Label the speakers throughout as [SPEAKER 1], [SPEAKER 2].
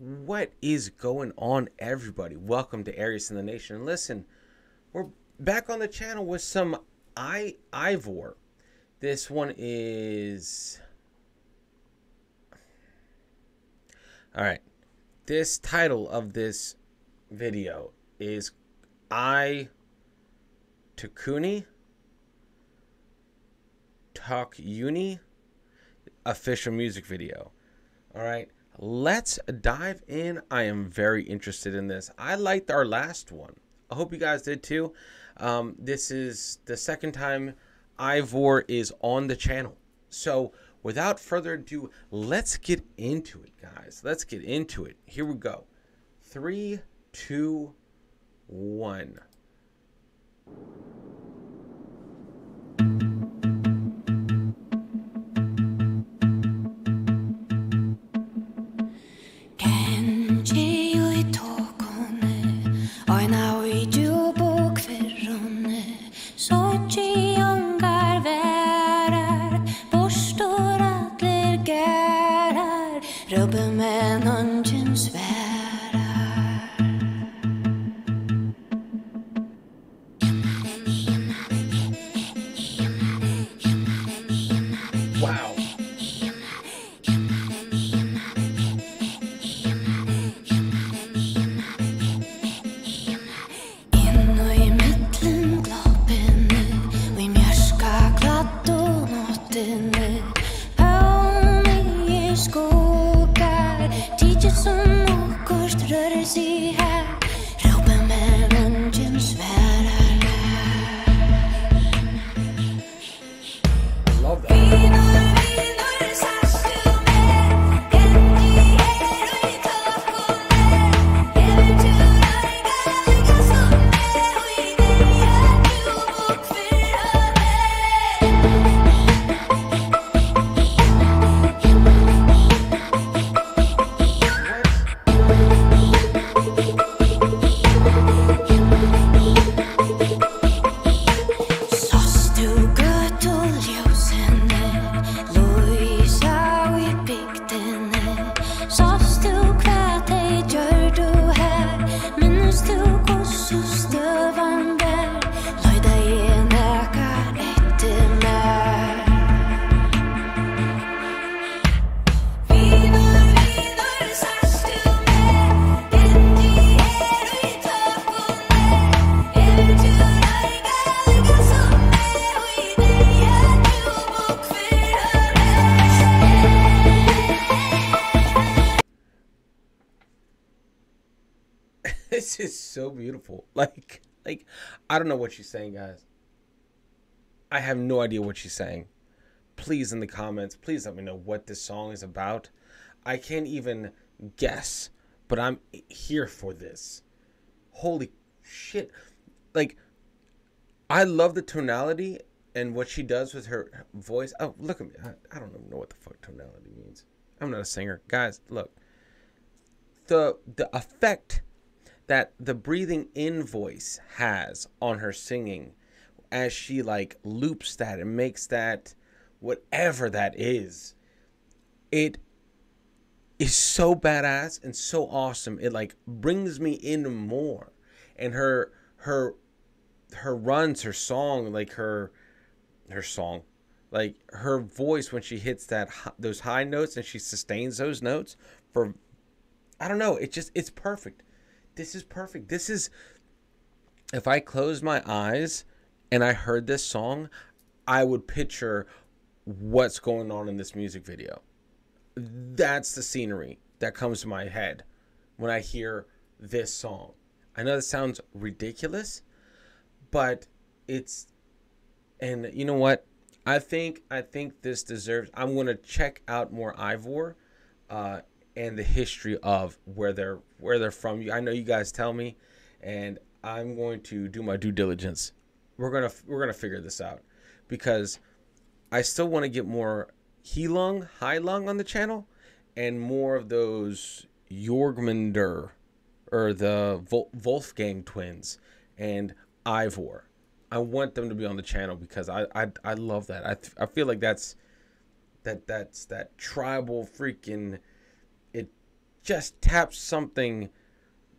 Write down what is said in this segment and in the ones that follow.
[SPEAKER 1] What is going on, everybody? Welcome to Arias and the Nation. Listen, we're back on the channel with some I Eivør. This one is. All right. This title of this video is I Tokuni Talk Uni official music video. All right let's dive in. I am very interested in this. I liked our last one. I hope you guys did too. Um, this is the second time Eivør is on the channel. So without further ado, let's get into it, guys. Let's get into it. Here we go. Three, two, one. sorte. This is so beautiful. Like, like I don't know what she's saying, guys. I have no idea what she's saying. Please in the comments, please let me know what this song is about. I can't even guess, but I'm here for this. Holy shit. Like I love the tonality and what she does with her voice. Oh, look at me. I, I don't even know what the fuck tonality means. I'm not a singer. Guys, look. The the effect that the breathing in voice has on her singing as she like loops that and makes that whatever that is it is so badass and so awesome. It like brings me in more. And her her her runs her song like her her song like her voice when she hits that those high notes and she sustains those notes for i don't know it just it's perfect this is perfect. This is if I closed my eyes and I heard this song, I would picture what's going on in this music video. That's the scenery that comes to my head when I hear this song. I know that sounds ridiculous, but it's and you know what? I think I think this deserves. I'm gonna check out more Eivør, uh, and the history of where they're where they're from. I know you guys tell me, and I'm going to do my due diligence. We're gonna we're gonna figure this out because I still want to get more Heilung, Heilung on the channel, and more of those Jorgmunder or the Vol- Wolfgang twins and Eivør. I want them to be on the channel because I I, I love that. I, I feel like that's that that's that tribal freaking just taps something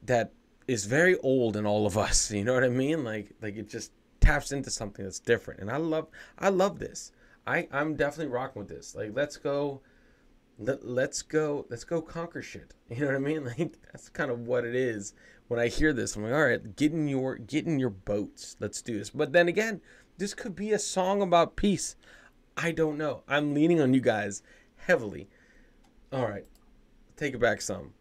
[SPEAKER 1] that is very old in all of us. You know what I mean? Like like it just taps into something that's different. And I love I love this. I I'm definitely rocking with this. Like let's go let, let's go let's go conquer shit. You know what I mean? Like that's kind of what it is. When I hear this, I'm like, all right, get in your get in your boats. Let's do this. But then again, this could be a song about peace. I don't know. I'm leaning on you guys heavily. All right. Take it back some.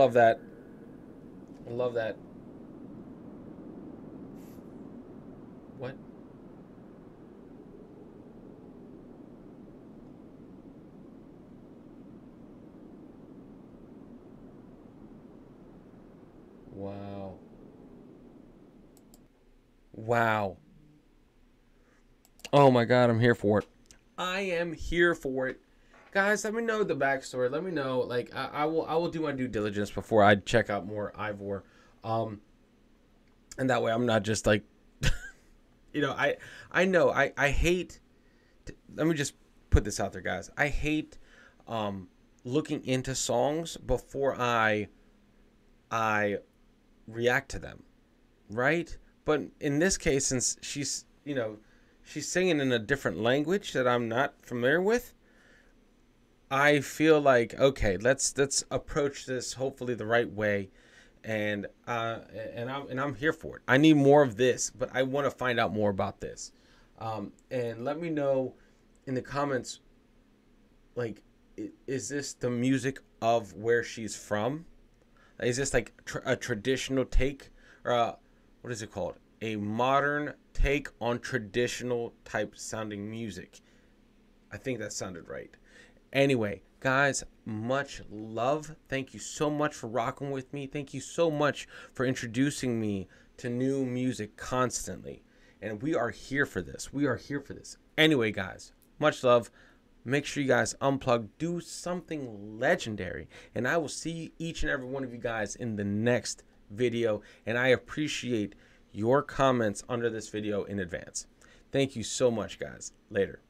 [SPEAKER 1] Love that. I love that. What? Wow. Wow. Oh my god, I'm here for it. I am here for it. Guys, let me know the backstory. Let me know. Like I, I will I will do my due diligence before I check out more Eivør. Um and that way I'm not just like you know, I I know I I hate to, let me just put this out there guys. I hate um looking into songs before I I react to them. Right? But in this case since she's, you know, she's singing in a different language that I'm not familiar with, I feel like okay, let's let's approach this hopefully the right way, and uh, and I'm and I'm here for it. I need more of this, but I want to find out more about this, um, and let me know in the comments. Like, is this the music of where she's from? Is this like tr- a traditional take, or a, what is it called? A modern take on traditional type sounding music. I think that sounded right. Anyway, guys, much love. Thank you so much for rocking with me. Thank you so much for introducing me to new music constantly. And we are here for this. We are here for this. Anyway, guys, much love. Make sure you guys unplug, do something legendary. And I will see each and every one of you guys in the next video. And I appreciate your comments under this video in advance. Thank you so much, guys. Later.